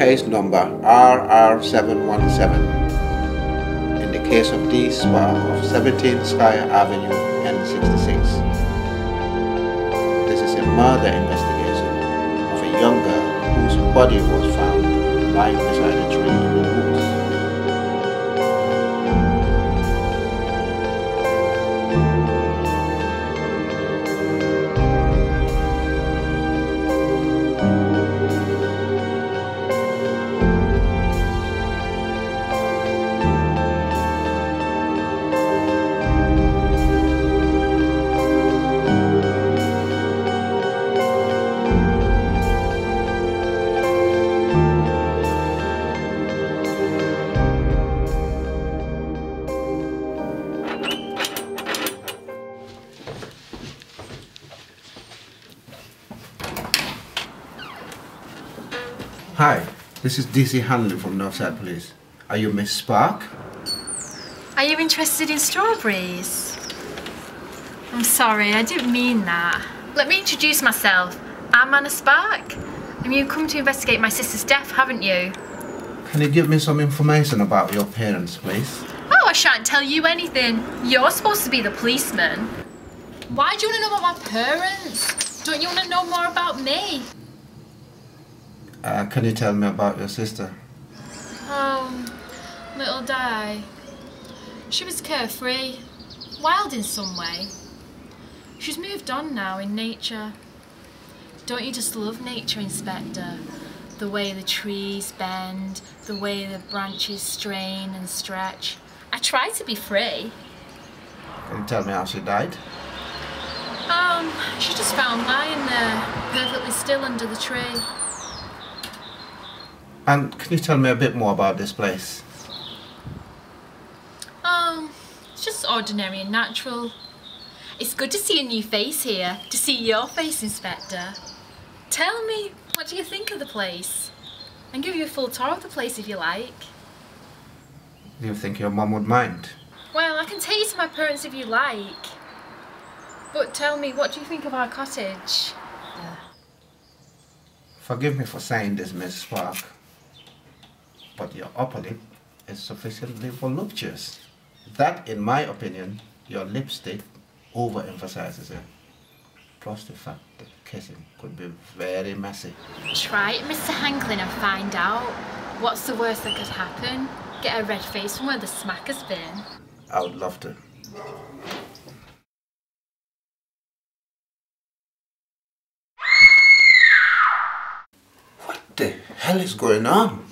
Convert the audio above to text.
case number RR717 in the case of D. Spark of 17 Sky Avenue N66. This is a murder investigation of a young girl whose body was found lying beside a tree Hi, this is DC Hanlin from Northside Police. Are you Miss Spark? Are you interested in strawberries? I'm sorry, I didn't mean that. Let me introduce myself. I'm Anna Spark. And you've come to investigate my sister's death, haven't you? Can you give me some information about your parents, please? Oh, I shan't tell you anything. You're supposed to be the policeman. Why do you want to know about my parents? Don't you want to know more about me? Uh, can you tell me about your sister? Oh, little Di. She was carefree, wild in some way. She's moved on now in nature. Don't you just love nature, Inspector? The way the trees bend, the way the branches strain and stretch. I try to be free. Can you tell me how she died? Um, she just found lying there, perfectly still under the tree. And can you tell me a bit more about this place? Um, it's just ordinary and natural. It's good to see a new face here, to see your face, Inspector. Tell me, what do you think of the place? And give you a full tour of the place if you like. Do you think your mum would mind? Well, I can take you to my parents if you like. But tell me, what do you think of our cottage? Forgive me for saying this, Miss Spark, but your upper lip is sufficiently voluptuous. That, in my opinion, your lipstick overemphasizes it. Plus the fact that kissing could be very messy. Try it, Mr. Hanlin, and find out. What's the worst that could happen? Get a red face from where the smack has been. I would love to. What the hell is going on?